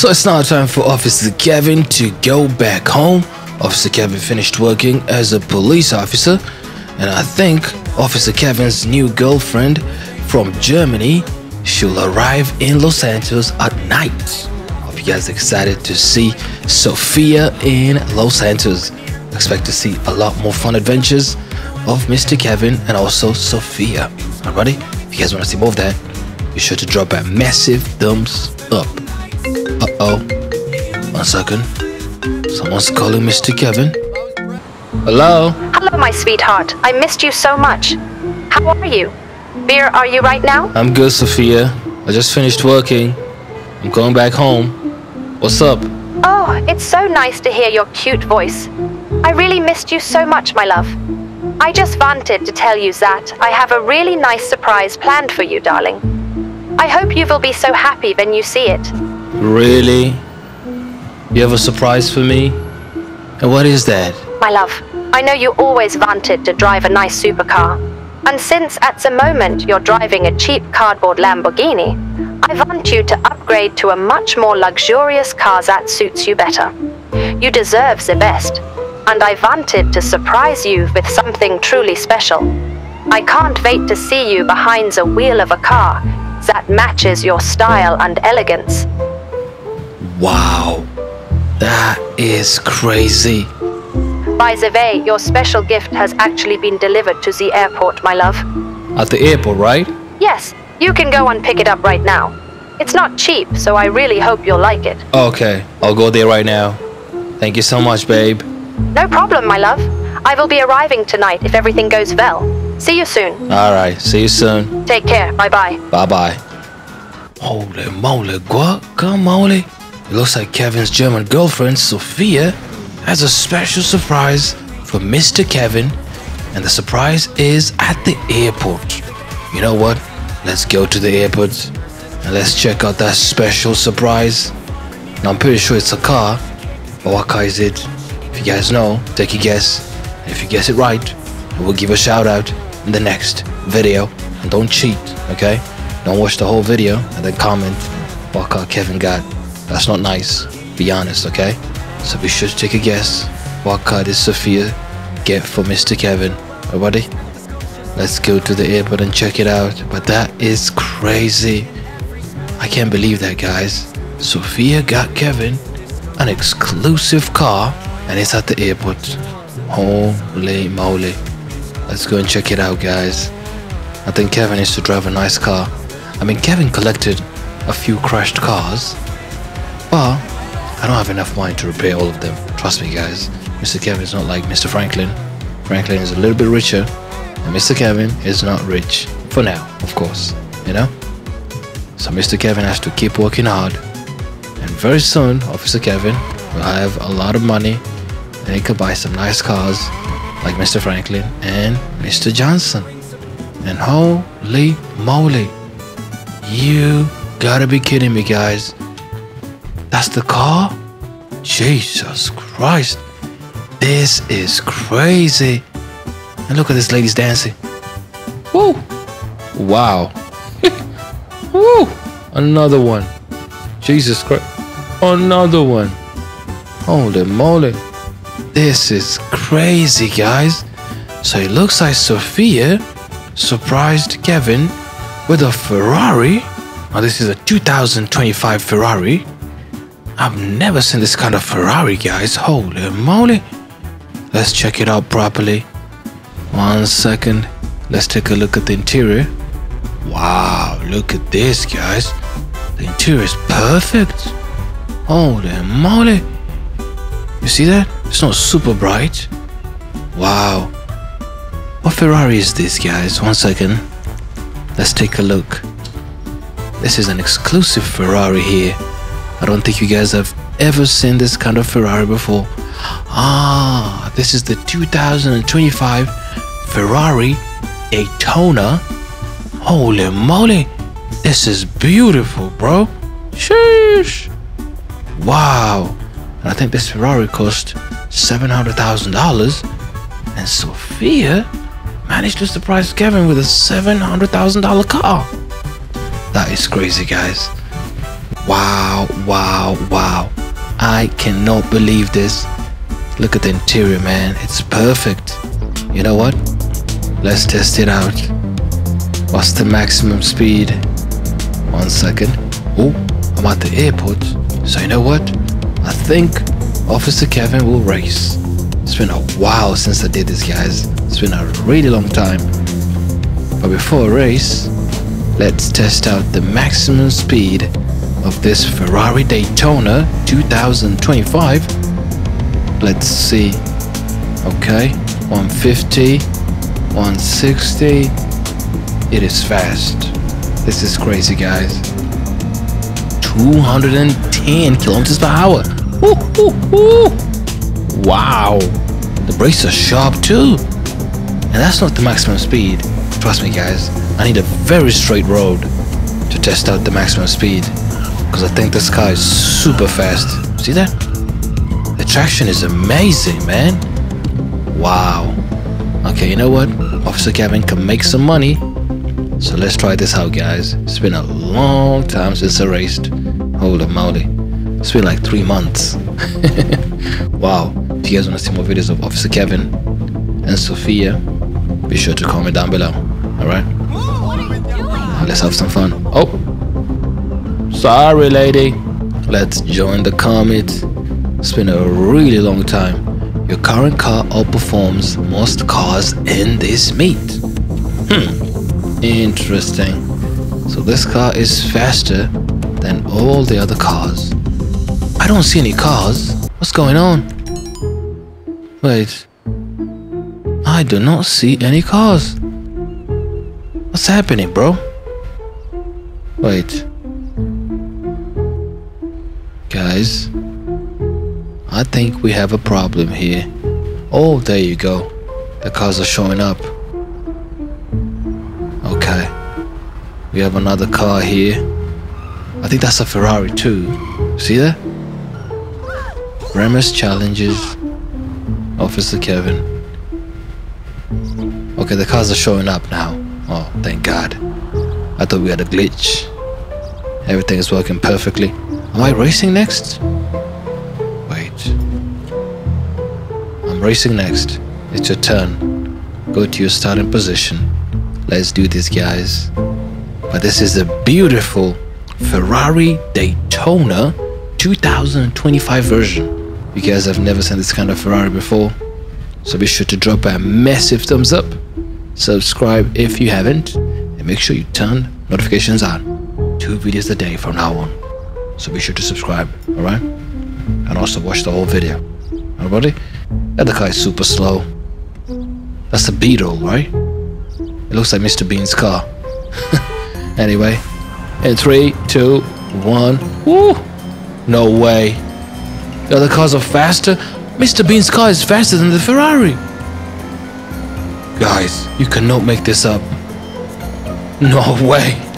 So it's now time for Officer Kevin to go back home. Officer Kevin finished working as a police officer, and I think Officer Kevin's new girlfriend from Germany she'll arrive in Los Santos at night. Hope you guys excited to see Sophia in Los Santos. Expect to see a lot more fun adventures of Mr. Kevin and also Sophia. Alrighty, if you guys want to see more of that, be sure to drop a massive thumbs up. Uh-oh. One second. Someone's calling Mr. Kevin. Hello? Hello, my sweetheart. I missed you so much. How are you? Where are you right now? I'm good, Sophia. I just finished working. I'm going back home. What's up? Oh, it's so nice to hear your cute voice. I really missed you so much, my love. I just wanted to tell you that I have a really nice surprise planned for you, darling. I hope you will be so happy when you see it. Really? You have a surprise for me? And what is that? My love, I know you always wanted to drive a nice supercar. And since at the moment you're driving a cheap cardboard Lamborghini, I want you to upgrade to a much more luxurious car that suits you better. You deserve the best, and I wanted to surprise you with something truly special. I can't wait to see you behind the wheel of a car that matches your style and elegance. Wow. That is crazy. By the way, your special gift has actually been delivered to the airport, my love. At the airport, right? Yes, you can go and pick it up right now. It's not cheap, so I really hope you'll like it. Okay, I'll go there right now. Thank you so much, babe. No problem, my love. I will be arriving tonight if everything goes well. See you soon. Alright, see you soon. Take care. Bye bye. Bye bye. Holy moly, guacamole. It looks like Kevin's German girlfriend, Sophia, has a special surprise for Mr. Kevin, and the surprise is at the airport. You know what? Let's go to the airport and let's check out that special surprise. Now, I'm pretty sure it's a car, but what car is it? If you guys know, take a guess. And if you guess it right, we'll give a shout out in the next video. And don't cheat, okay? Don't watch the whole video and then comment what car Kevin got. That's not nice. Be honest, okay? So be sure to take a guess. What car did Sophia get for Mr. Kevin? Everybody? Let's go to the airport and check it out. But that is crazy. I can't believe that, guys. Sophia got Kevin an exclusive car and it's at the airport. Holy moly. Let's go and check it out, guys. I think Kevin needs to drive a nice car. I mean, Kevin collected a few crashed cars, but I don't have enough money to repair all of them. Trust me, guys. Mr. Kevin is not like Mr. Franklin. Franklin is a little bit richer, and Mr. Kevin is not rich. For now, of course. You know? So Mr. Kevin has to keep working hard. And very soon, Officer Kevin will have a lot of money and he could buy some nice cars like Mr. Franklin and Mr. Johnson. And holy moly, you gotta be kidding me, guys. That's the car? Jesus Christ. This is crazy. And look at this lady's dancing. Woo! Wow. Woo! Another one. Jesus Christ. Another one. Holy moly. This is crazy, guys. So it looks like Sophia surprised Kevin with a Ferrari. Now, this is a 2025 Ferrari. I've never seen this kind of Ferrari, guys. Holy moly. Let's check it out properly. One second. Let's take a look at the interior. Wow, look at this, guys. The interior is perfect. Holy moly. You see that? It's not super bright. Wow. What Ferrari is this, guys? One second. Let's take a look. This is an exclusive Ferrari here. I don't think you guys have ever seen this kind of Ferrari before. Ah, this is the 2025 Ferrari Daytona. Holy moly, this is beautiful, bro. Sheesh. Wow. And I think this Ferrari cost $700,000. And Sophia managed to surprise Kevin with a $700,000 car. That is crazy, guys. Wow, wow, wow. I cannot believe this. Look at the interior, man. It's perfect. You know what? Let's test it out. What's the maximum speed? One second. Oh, I'm at the airport. So you know what? I think Officer Kevin will race. It's been a while since I did this, guys. It's been a really long time. But before a race, let's test out the maximum speed of this Ferrari Daytona 2025. Let's see. Okay, 150, 160. It is fast. This is crazy, guys. 210 kilometers per hour. Woo, woo, woo. Wow. The brakes are sharp too. And that's not the maximum speed. Trust me, guys. I need a very straight road to test out the maximum speed. Because I think this car is super fast. See that? The traction is amazing, man. Wow. Okay, you know what? Officer Kevin can make some money. So let's try this out, guys. It's been a long time since I raced. Holy moly. It's been like three months. wow. If you guys want to see more videos of Officer Kevin and Sophia, be sure to comment down below. Alright? Let's have some fun. Oh! Sorry, lady. Let's join the car meet. It's been a really long time. Your current car outperforms most cars in this meet. Hmm. Interesting. So this car is faster than all the other cars. I don't see any cars. What's going on? Wait. I do not see any cars. What's happening, bro? Wait. Guys, I think we have a problem here. Oh, there you go. The cars are showing up. Okay. We have another car here. I think that's a Ferrari too. See that? Remus challenges Officer Kevin. Okay, the cars are showing up now. Oh, thank God. I thought we had a glitch. Everything is working perfectly. Am I racing next? Wait. I'm racing next. It's your turn. Go to your starting position. Let's do this, guys. But this is a beautiful Ferrari Daytona 2025 version. You guys have never seen this kind of Ferrari before. So be sure to drop a massive thumbs up. Subscribe if you haven't. And make sure you turn notifications on. Two videos a day from now on. So be sure to subscribe, alright? And also watch the whole video. Everybody? That the car is super slow. That's a Beetle, right? It looks like Mr. Bean's car. anyway, in three, two, one. Woo! No way. The other cars are faster. Mr. Bean's car is faster than the Ferrari. Guys, you cannot make this up. No way.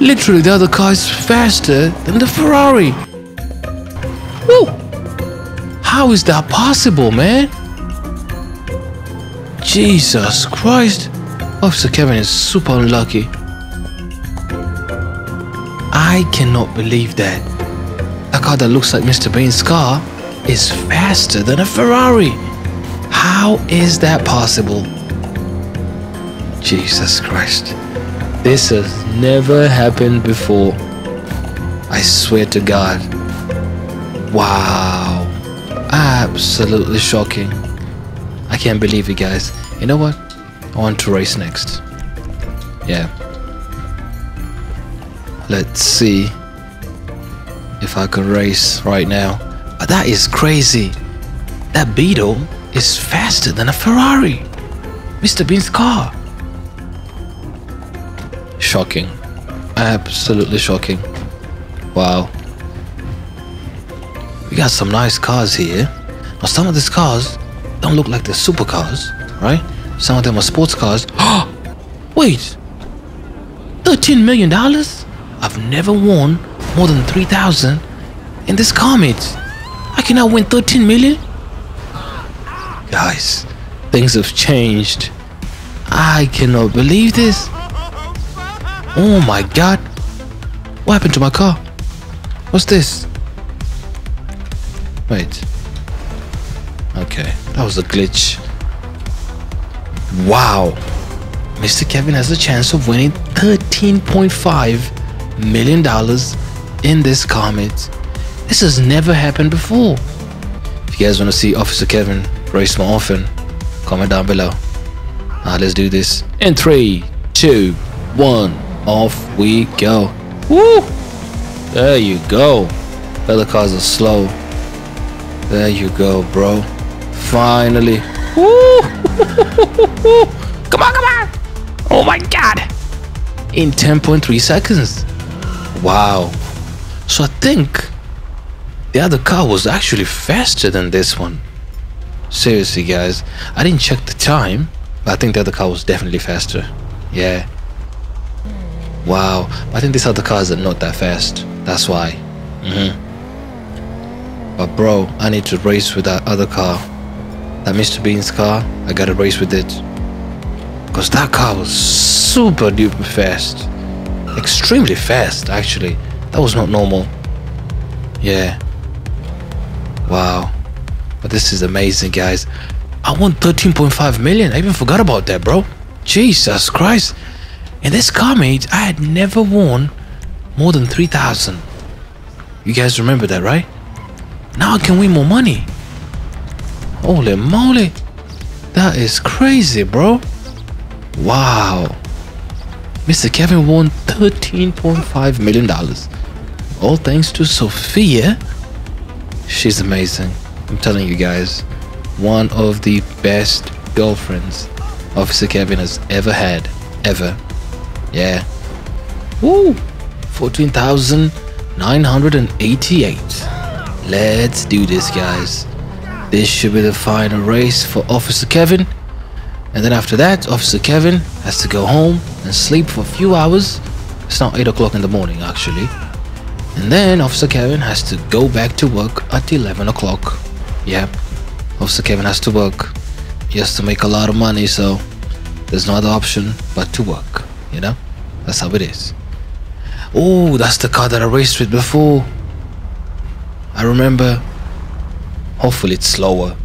Literally, the other car is faster than the Ferrari. Woo! How is that possible, man? Jesus Christ. Officer Kevin is super unlucky. I cannot believe that. A car that looks like Mr. Bean's car is faster than a Ferrari. How is that possible? Jesus Christ. This has never happened before. I swear to God. Wow. Absolutely shocking. I can't believe it, guys. You know what? I want to race next. Yeah. Let's see if I can race right now. That is crazy. That Beetle is faster than a Ferrari. Mr. Bean's car. Shocking. Absolutely shocking. Wow. We got some nice cars here. Now some of these cars don't look like the supercars, right? Some of them are sports cars. Wait. 13 million dollars? I've never won more than 3,000 in this car meet. I cannot win 13 million? Guys, things have changed. I cannot believe this. Oh my god. What happened to my car? What's this? Wait. Okay, that was a glitch. Wow. Mr. Kevin has a chance of winning $13.5 million in this car meet. This has never happened before. If you guys want to see Officer Kevin race more often, comment down below. Now let's do this. In three, two, one, off we go. Woo! There you go. Other cars are slow. There you go, bro. Finally. Woo! come on, come on! Oh my god! In 10.3 seconds. Wow. So I think the other car was actually faster than this one. Seriously, guys. I didn't check the time, but I think the other car was definitely faster. Yeah. Wow. I think these other cars are not that fast. That's why. Mm-hmm. But bro, I need to race with that other car. That Mr. Bean's car, I gotta race with it. Because that car was super duper fast. Extremely fast, actually. That was not normal. Yeah. Wow. But this is amazing, guys. I won 13.5 million. I even forgot about that, bro. Jesus Christ. In this car meet, I had never won more than 3,000. You guys remember that, right? Now I can win more money. Holy moly. That is crazy, bro. Wow. Mr. Kevin won $13.5 million. All thanks to Sophia. She's amazing. I'm telling you guys. One of the best girlfriends Officer Kevin has ever had. Ever. Yeah. Woo! 14,988. Let's do this, guys. This should be the final race for Officer Kevin. And then after that, Officer Kevin has to go home and sleep for a few hours. It's now 8 o'clock in the morning, actually. And then Officer Kevin has to go back to work at 11 o'clock. Yep, Officer Kevin has to work. He has to make a lot of money, so there's no other option but to work, you know? That's how it is. Oh, that's the car that I raced with before. I remember. Hopefully it's slower.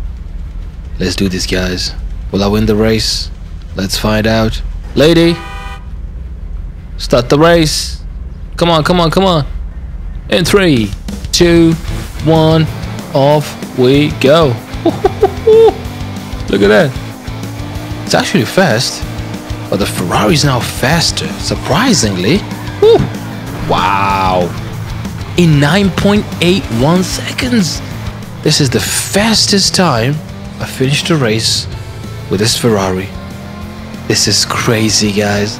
Let's do this, guys. Will I win the race? Let's find out. Lady! Start the race. Come on, come on, come on. In three, two, one, off we go. Look at that. It's actually fast, but the Ferrari is now faster, surprisingly. Woo. Wow. In 9.81 seconds. This is the fastest time I finished a race with this Ferrari. This is crazy, guys.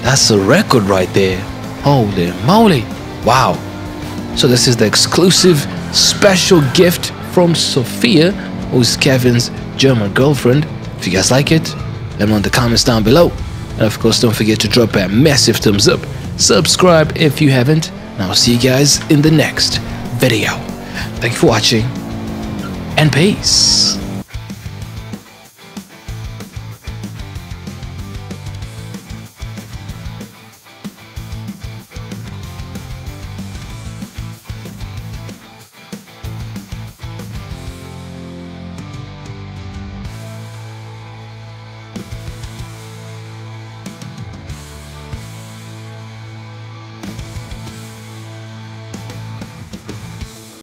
That's a record right there. Holy moly. Wow. So this is the exclusive special gift from Sophia, who's Kevin's German girlfriend. If you guys like it, let me know in the comments down below. And of course, don't forget to drop a massive thumbs up. Subscribe if you haven't. And I'll see you guys in the next video. Thank you for watching, and peace.